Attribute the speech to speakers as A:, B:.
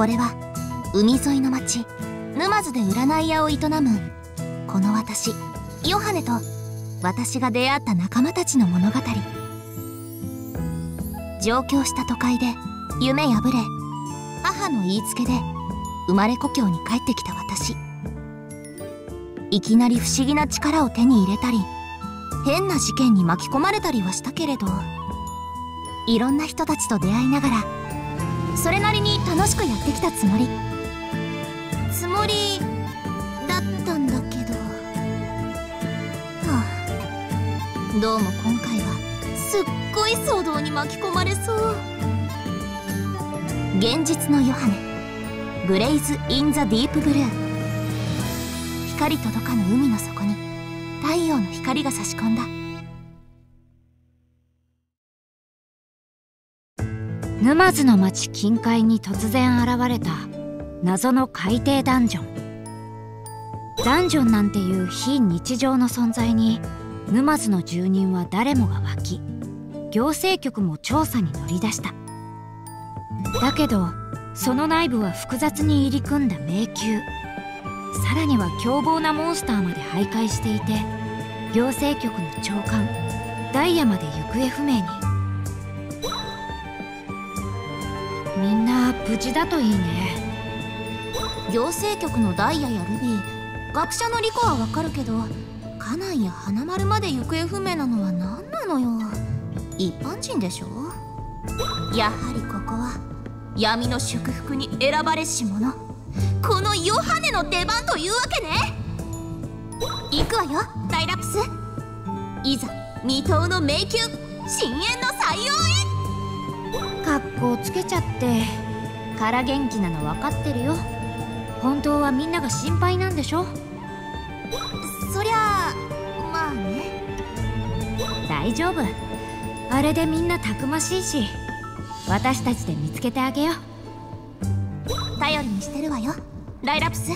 A: これは海沿いの町沼津で占い屋を営むこの私ヨハネと私が出会った仲間たちの物語。上京した都会で夢破れ母の言いつけで生まれ故郷に帰ってきた私。いきなり不思議な力を手に入れたり変な事件に巻き込まれたりはしたけれどいろんな人たちと出会いながらそれなりに楽しくやってきたつもり。つもりだったんだけど。はあ。どうも今回はすっごい騒動に巻き込まれそう。現実のヨハネ。ブレイズ・イン・ザ・ディープ・ブルー光届かぬ海の底に。太陽の光が差し込んだ。
B: 沼津の町近海に突然現れた謎の海底ダンジョン。ダンジョンなんていう非日常の存在に沼津の住人は誰もが湧き行政局も調査に乗り出した。だけどその内部は複雑に入り組んだ迷宮。さらには凶暴なモンスターまで徘徊していて行政局の長官ダイヤまで行方不明に。みんな無事だといいね。
A: 行政局のダイヤやルビー学者のリコはわかるけどカナンや花丸まで行方不明なのは何なのよ。一般人でしょ？やはりここは闇の祝福に選ばれし者。このヨハネの出番というわけね。行くわよライラプス。いざ未踏の迷宮深淵の採用
B: へ。格好つけちゃってから元気なの分かってるよ。本当はみんなが心配なんでしょ？
A: そりゃあまあね。
B: 大丈夫。あれでみんなたくましいし私たちで見つけてあげよう。
A: 頼りにしてるわよ。ライラプス